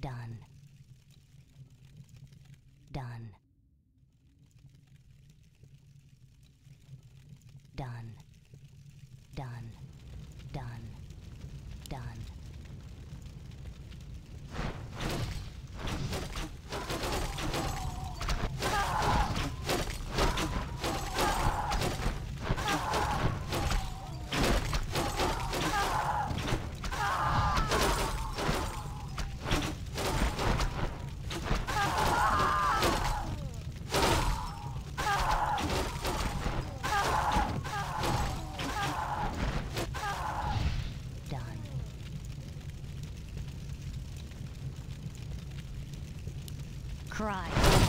Done. Done. Done. Done. Done. Done. cry.